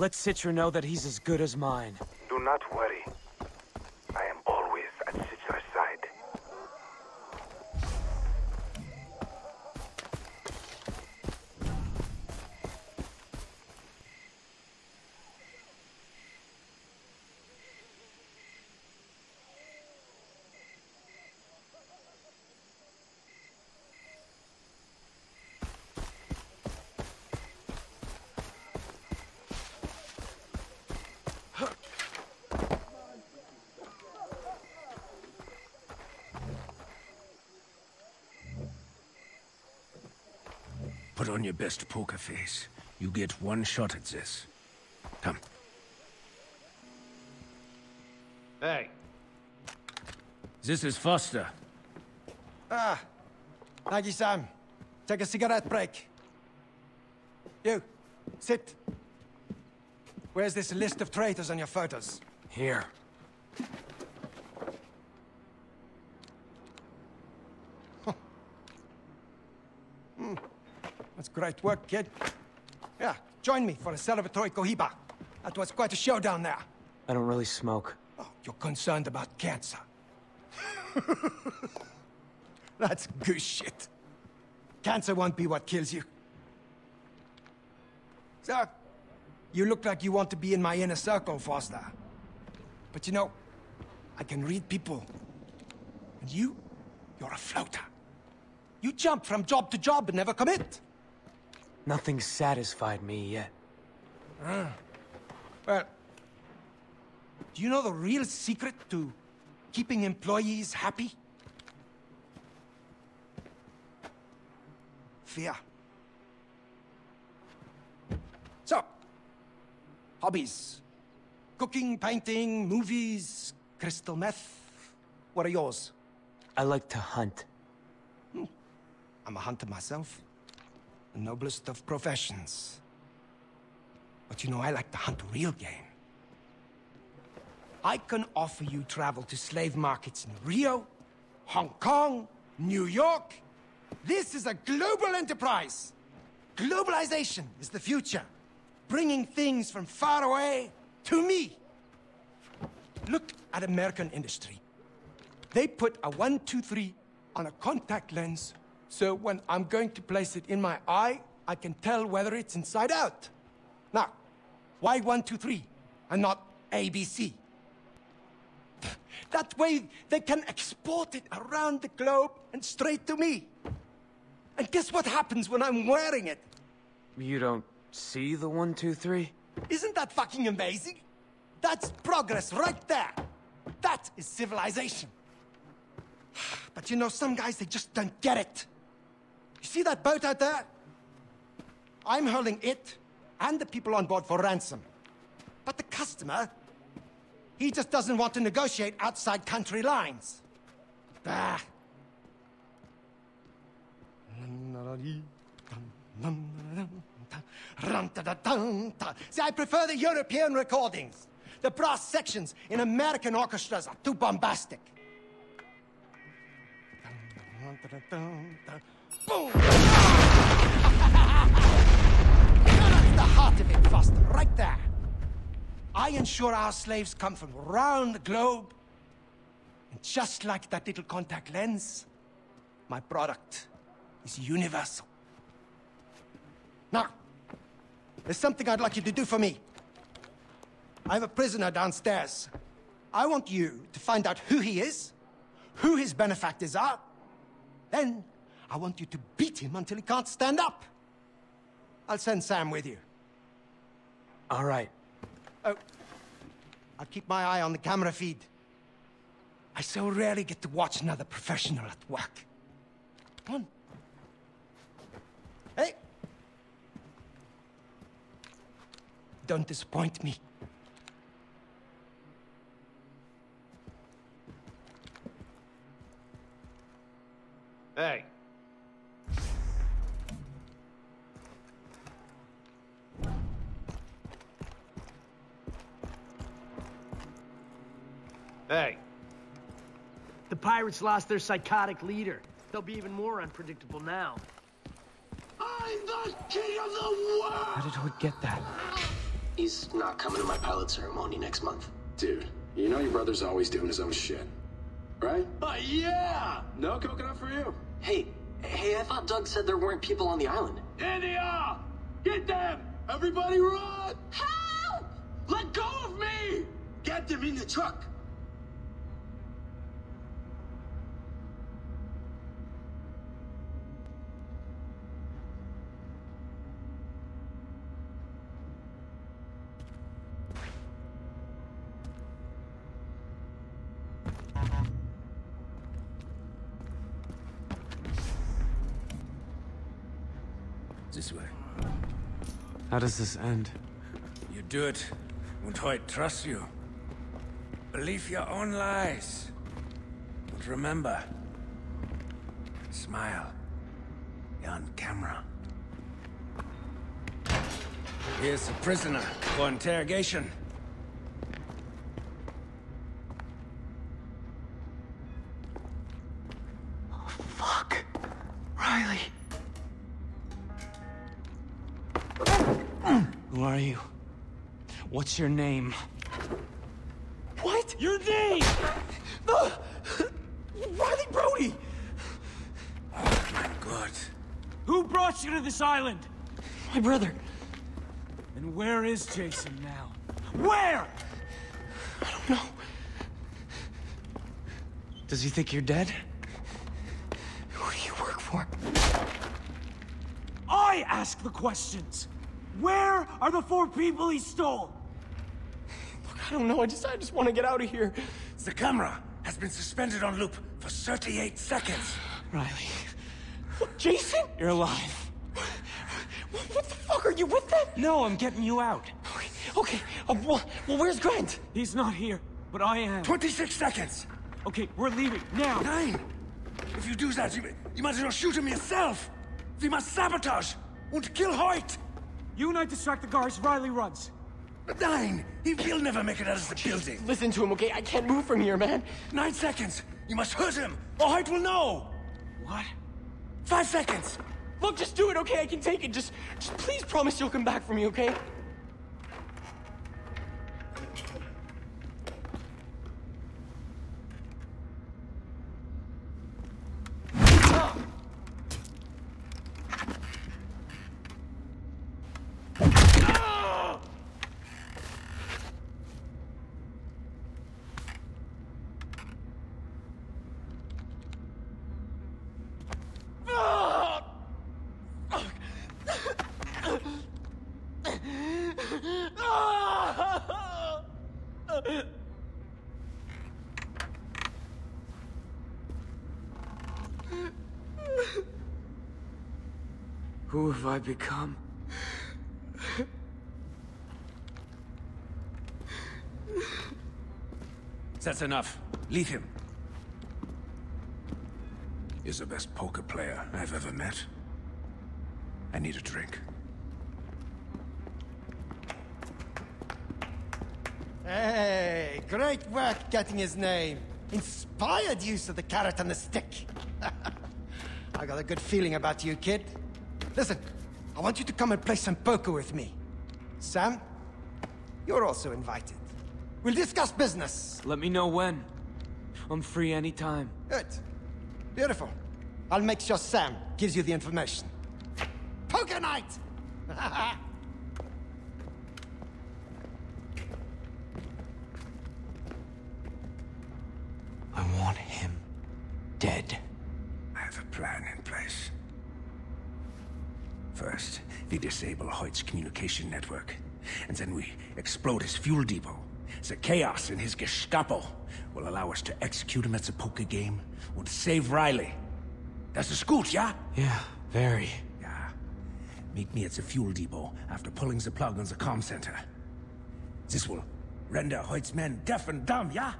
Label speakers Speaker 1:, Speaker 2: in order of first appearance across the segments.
Speaker 1: Let Citra know that he's as good as mine.
Speaker 2: Do not worry. I am always at Citra's side.
Speaker 3: Put on your best poker face. You get one shot at this. Come.
Speaker 4: Hey,
Speaker 3: This is Foster.
Speaker 5: Ah, Nagi-san, take a cigarette break. You, sit. Where's this list of traitors on your photos?
Speaker 1: Here.
Speaker 5: Great work, kid. Yeah, join me for a celebratory cohiba. That was quite a show down there.
Speaker 1: I don't really smoke.
Speaker 5: Oh, you're concerned about cancer. That's good shit. Cancer won't be what kills you. So, you look like you want to be in my inner circle, Foster. But you know, I can read people. And you, you're a floater. You jump from job to job and never commit.
Speaker 1: Nothing's satisfied me yet. Ah.
Speaker 5: Well, do you know the real secret to keeping employees happy? Fear. So, hobbies. Cooking, painting, movies, crystal meth. What are yours?
Speaker 1: I like to hunt. Hmm.
Speaker 5: I'm a hunter myself. Noblest of professions. But you know, I like to hunt real game. I can offer you travel to slave markets in Rio, Hong Kong, New York. This is a global enterprise. Globalization is the future. Bringing things from far away to me. Look at American industry. They put a one, two, three on a contact lens, so when I'm going to place it in my eye, I can tell whether it's inside out. Now, why one, two, three, and not ABC? That way, they can export it around the globe and straight to me. And guess what happens when I'm wearing it?
Speaker 1: You don't see the one, two, three?
Speaker 5: Isn't that fucking amazing? That's progress right there. That is civilization. But you know, some guys, they just don't get it. You see that boat out there? I'm hurling it and the people on board for ransom. But the customer, he just doesn't want to negotiate outside country lines. Bah. See, I prefer the European recordings. The brass sections in American orchestras are too bombastic. Boom! That's the heart of it, Foster, right there. I ensure our slaves come from around the globe. And just like that little contact lens, my product is universal. Now, there's something I'd like you to do for me. I have a prisoner downstairs. I want you to find out who he is, who his benefactors are. Then, I want you to beat him until he can't stand up. I'll send Sam with you.
Speaker 1: All right.
Speaker 5: Oh, I'll keep my eye on the camera feed. I so rarely get to watch another professional at work. Come on. Hey! Don't disappoint me.
Speaker 4: hey. Hey,
Speaker 6: The pirates lost their psychotic leader. They'll be even more unpredictable now.
Speaker 7: I'm the king of the world!
Speaker 1: How did Hood get that?
Speaker 7: He's not coming to my pilot ceremony next month.
Speaker 8: Dude, you know your brother's always doing his own shit. Right?
Speaker 7: Uh, yeah!
Speaker 8: No coconut for you.
Speaker 7: Hey, hey, I thought Doug said there weren't people on the island.
Speaker 8: Here they are! Get them! Everybody run!
Speaker 7: Help! Let go of me!
Speaker 8: Get them in the truck!
Speaker 3: This way.
Speaker 1: How does this end?
Speaker 3: You do it, and Hoyt trusts you. Believe your own lies. But remember, smile. You're on camera. Here's a prisoner for interrogation.
Speaker 1: What's your name?
Speaker 5: What?
Speaker 1: Your name!
Speaker 5: No! Riley Brody!
Speaker 3: Oh, my God.
Speaker 1: Who brought you to this island?
Speaker 5: My brother.
Speaker 1: And where is Jason now? Where?
Speaker 5: I don't know.
Speaker 1: Does he think you're dead?
Speaker 5: Who do you work for?
Speaker 1: I ask the questions. Where are the four people he stole?
Speaker 5: I don't know. I just, I just want to get out of here.
Speaker 3: The camera has been suspended on loop for 38 seconds.
Speaker 1: Riley,
Speaker 5: What, Jason?
Speaker 1: you're alive.
Speaker 5: What, what the fuck are you with them?
Speaker 1: No, I'm getting you out.
Speaker 5: Okay, okay. Uh, well, well, where's Grant?
Speaker 1: He's not here, but I am.
Speaker 3: 26 seconds!
Speaker 1: Okay, we're leaving now.
Speaker 3: Nein! If you do that, you, you might as well shoot him yourself! We must sabotage and kill Hoyt!
Speaker 1: You and I distract the guards, Riley runs.
Speaker 3: Nein! He will never make it out of the building!
Speaker 5: Listen to him, okay? I can't move from here, man.
Speaker 3: Nine seconds! You must hurt him, or Hoyt will know!
Speaker 1: What?
Speaker 3: Five seconds!
Speaker 5: Look, just do it, okay? I can take it. Just, just please promise you'll come back for me, okay?
Speaker 1: Who have I become?
Speaker 3: That's enough. Leave him. He's the best poker player I've ever met. I need a drink.
Speaker 5: Hey, great work getting his name. Inspired use of the carrot and the stick. I got a good feeling about you, kid. Listen, I want you to come and play some poker with me. Sam, you're also invited. We'll discuss business.
Speaker 1: Let me know when. I'm free anytime.
Speaker 5: Good. Beautiful. I'll make sure Sam gives you the information. Poker night!
Speaker 1: I want him dead.
Speaker 3: I have a plan in place. First, we disable Hoyt's communication network. And then we explode his fuel depot. The chaos in his Gestapo will allow us to execute him at the poker game and save Riley. That's ist gut, yeah?
Speaker 1: Yeah, very.
Speaker 3: Yeah. Meet me at the fuel depot after pulling the plug on the comm center. This will render Hoyt's men deaf and dumb, yeah?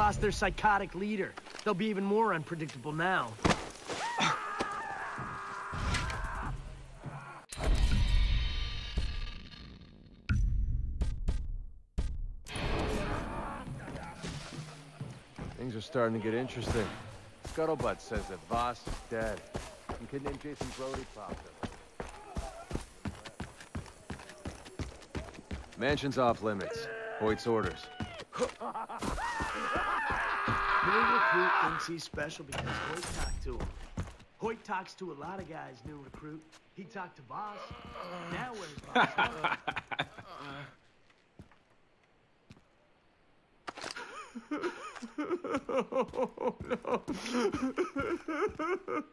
Speaker 6: Lost their psychotic leader. They'll be even more unpredictable now.
Speaker 9: Things are starting to get interesting. Scuttlebutt says that Vaas is dead. Some kid named Jason Brody popped up. Mansion's off limits. Hoyt's orders.
Speaker 6: New recruit thinks he's special because Hoyt talked to him. Hoyt talks to a lot of guys, new recruit. He talked to Vaas. Now where's Vaas?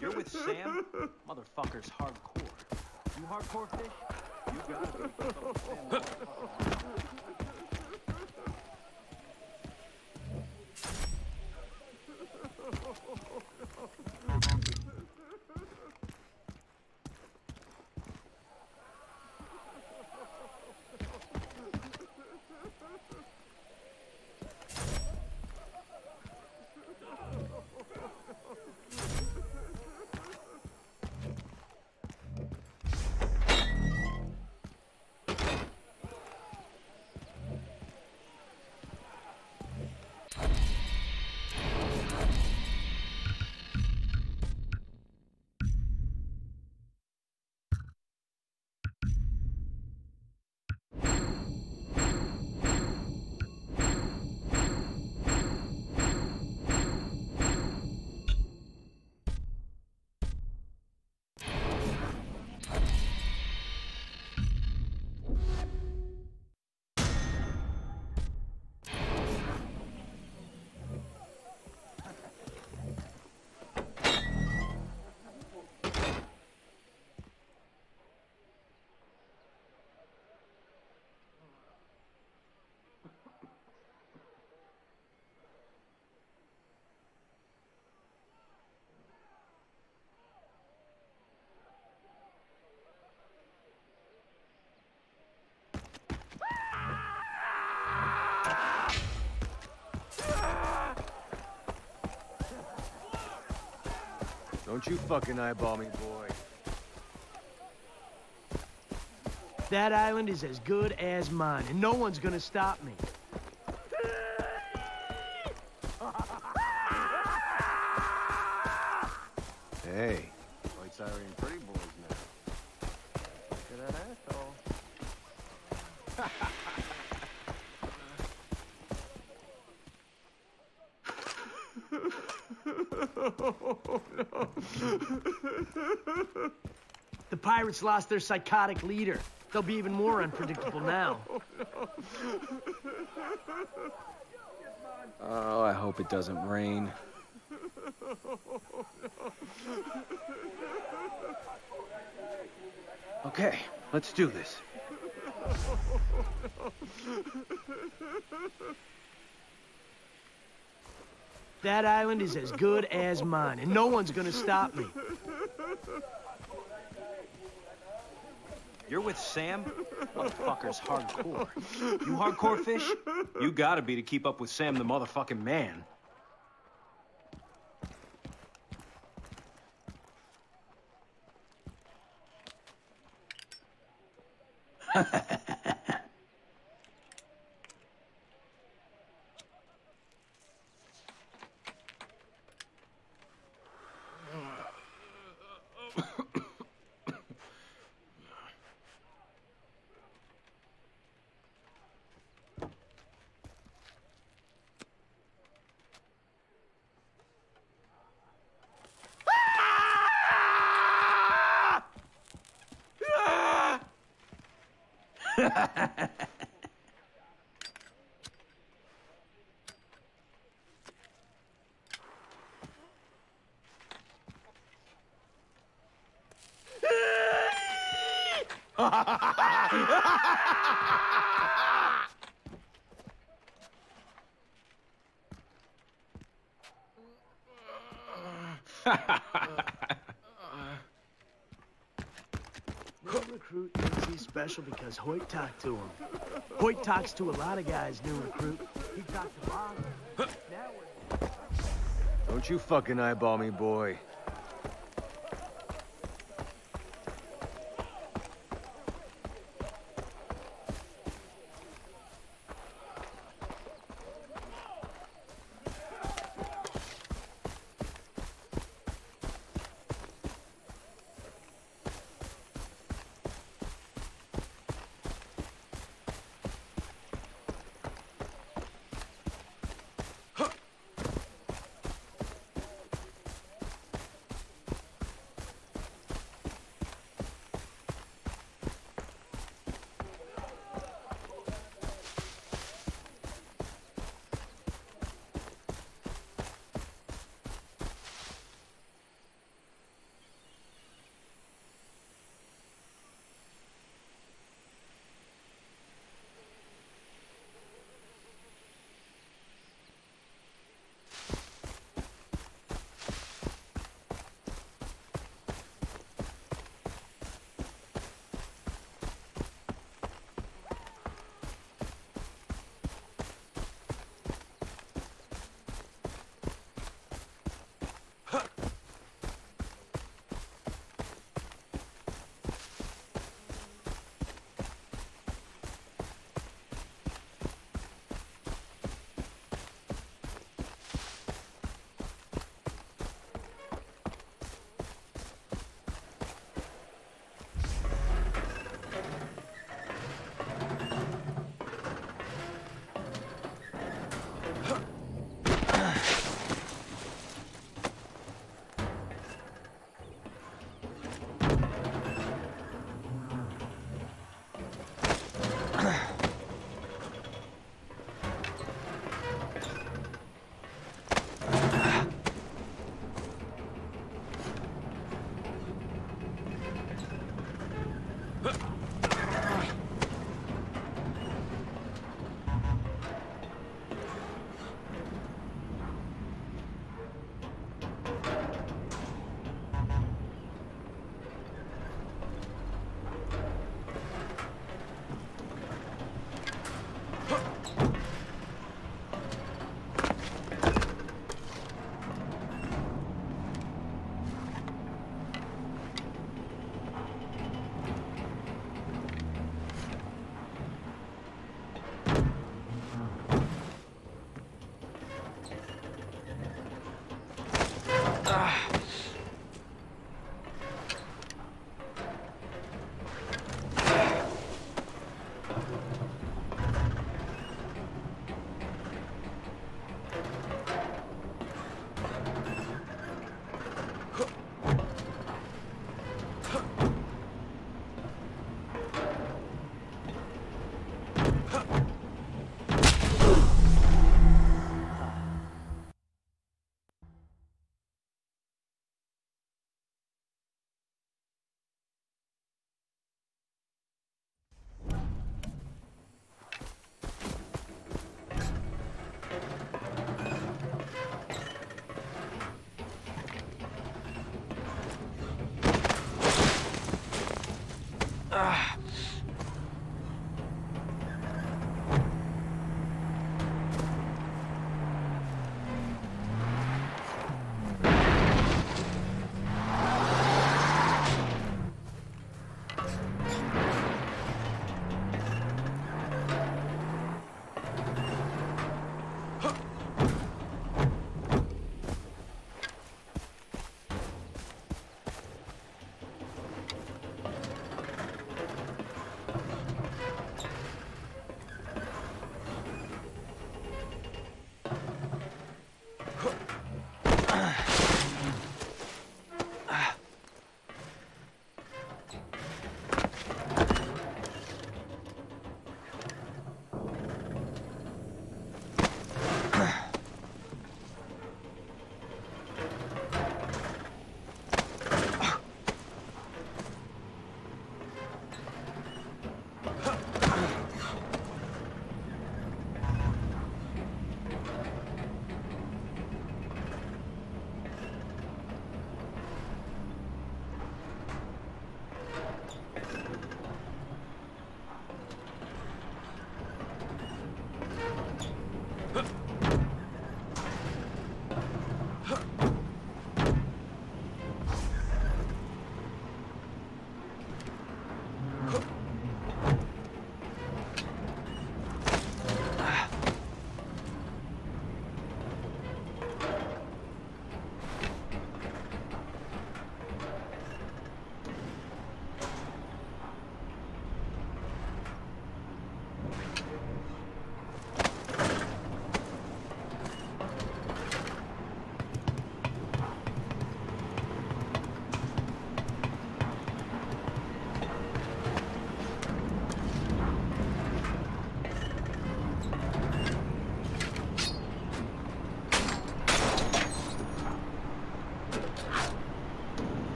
Speaker 10: You're with Sam? Motherfucker's hardcore. You hardcore fish? You gotta be. Sam motherfucker.
Speaker 9: Don't you fucking eyeball me, boy.
Speaker 6: That island is as good as mine, and no one's gonna stop me.
Speaker 9: Hey, Hoyt's hiring pretty boys now. Look at that asshole.
Speaker 6: The pirates lost their psychotic leader. They'll be even more unpredictable now.
Speaker 10: Oh, I hope it doesn't rain. Okay, let's do this.
Speaker 6: That island is as good as mine, and no one's gonna stop me.
Speaker 10: You're with Sam? Motherfucker's hardcore. You hardcore fish? You gotta be to keep up with Sam the motherfucking man.
Speaker 6: special because Hoyt talked to him. Hoyt talks to a lot of guys, new recruit. He talked to Bob.
Speaker 9: Don't you fucking eyeball me, boy.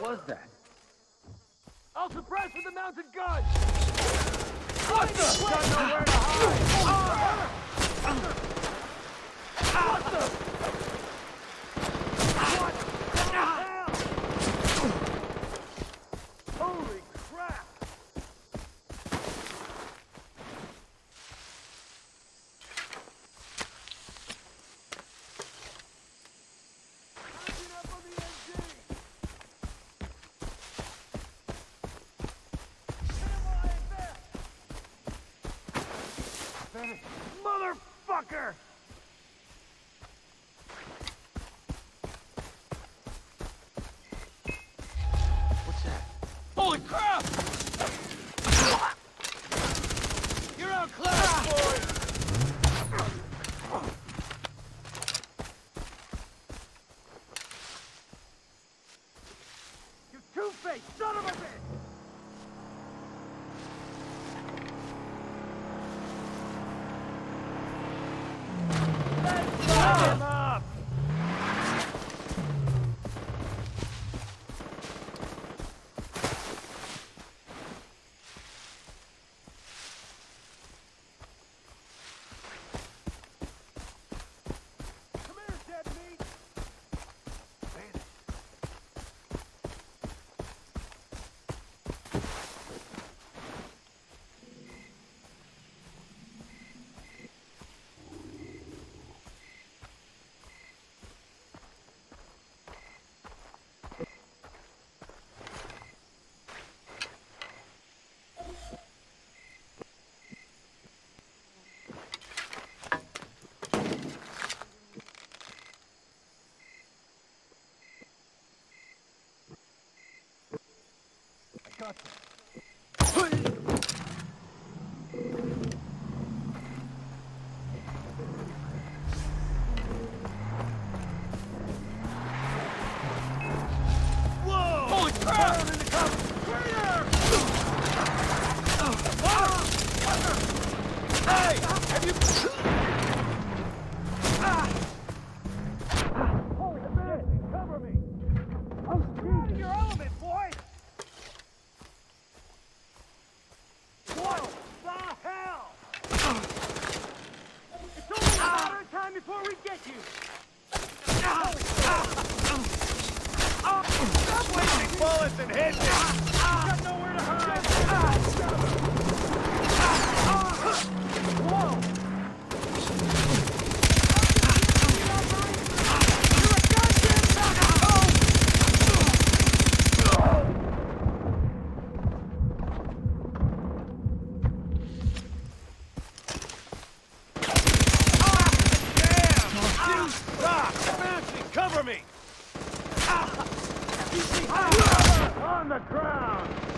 Speaker 11: What was that?
Speaker 6: I'll suppress with the mounted gun! What the? Got nowhere to hide! Ah! Walker!
Speaker 9: Whoa! Cover me! Ah! Ah! On the ground!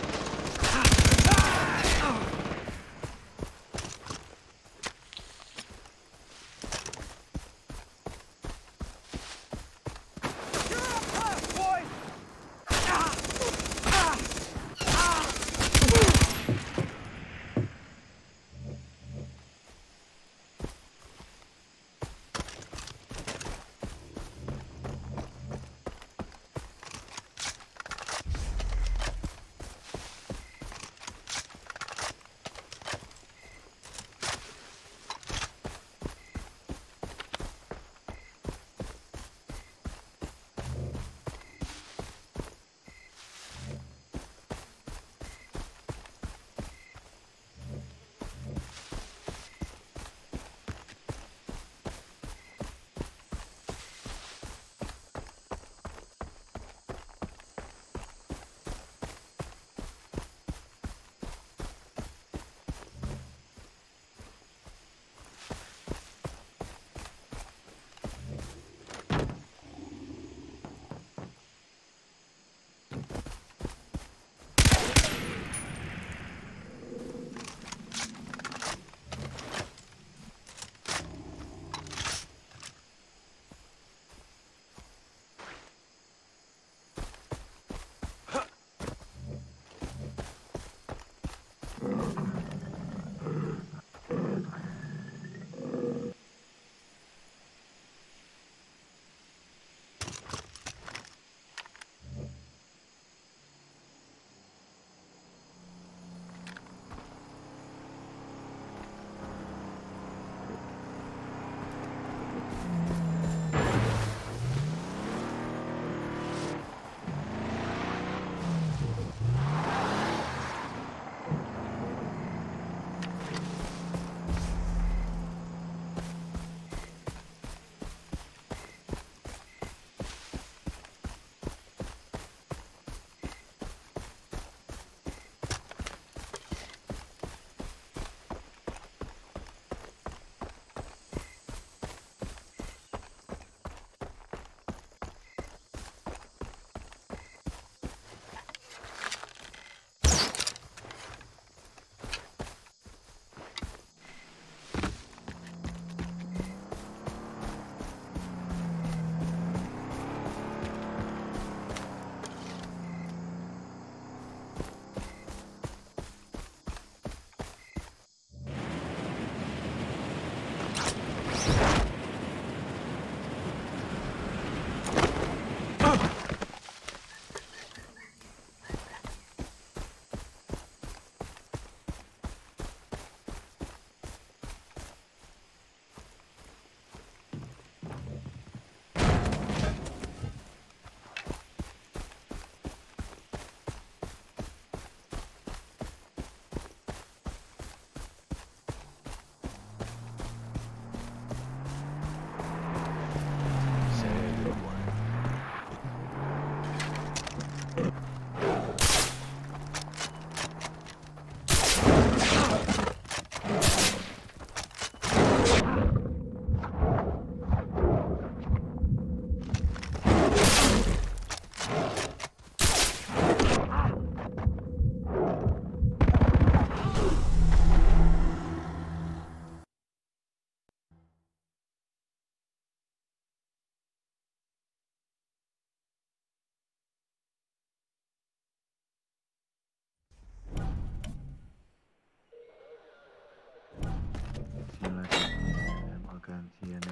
Speaker 12: กัน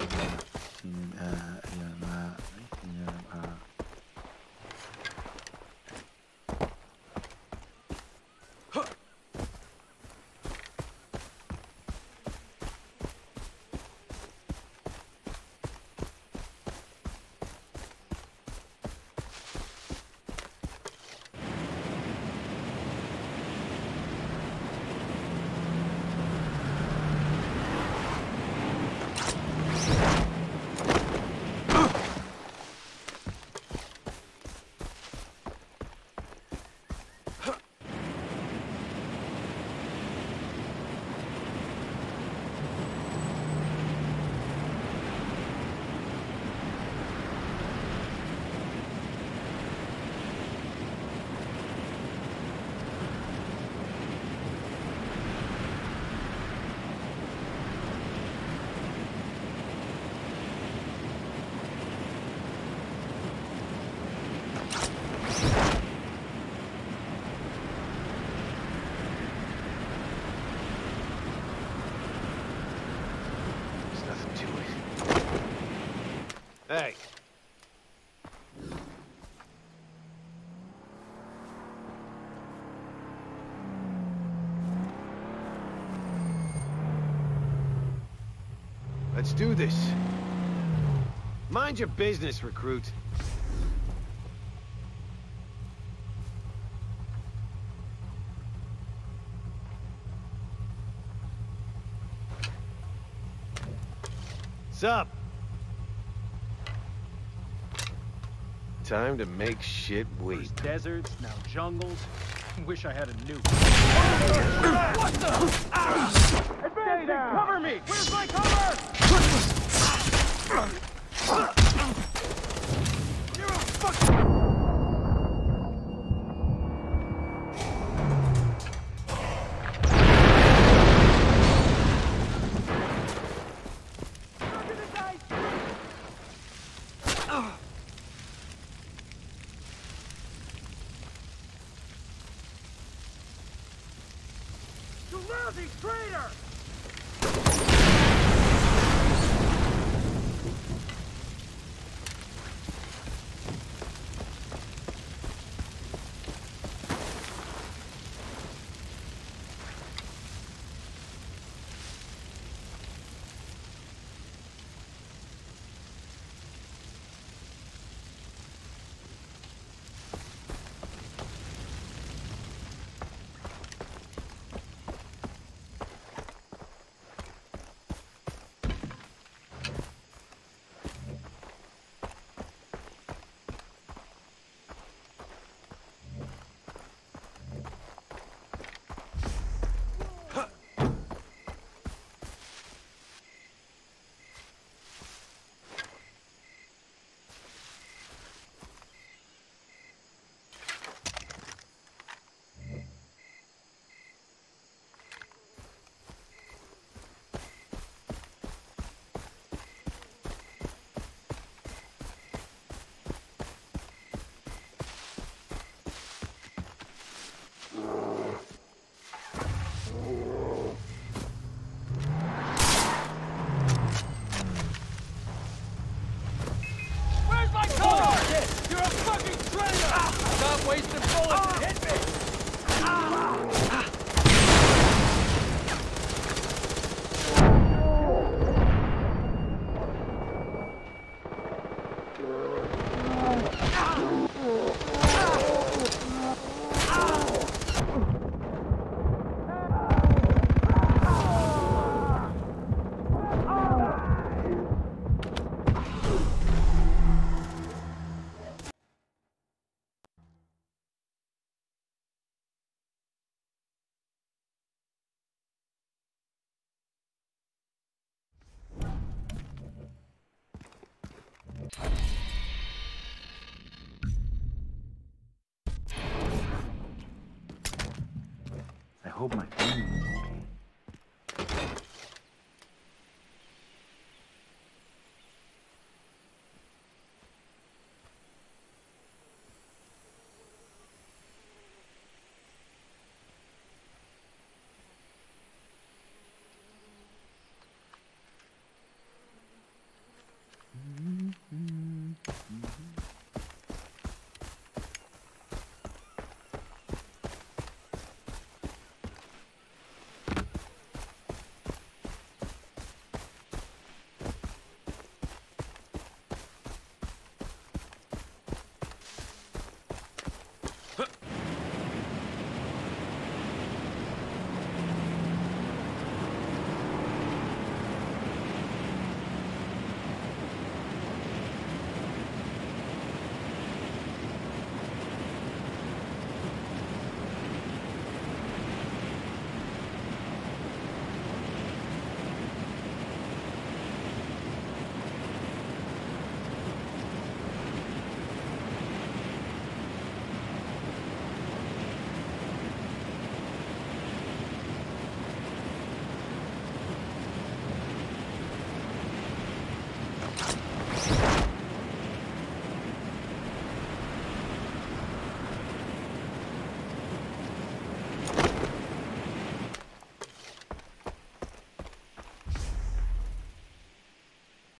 Speaker 9: Hey. Let's do this. Mind your business, recruit. What's up? Time to make shit wait.
Speaker 6: First deserts, now jungles. Wish I had a nuke. what the? Advancing! Cover me! Where's my cover? Lousy traitor!